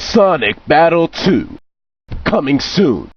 Sonic Battle 2. Coming soon.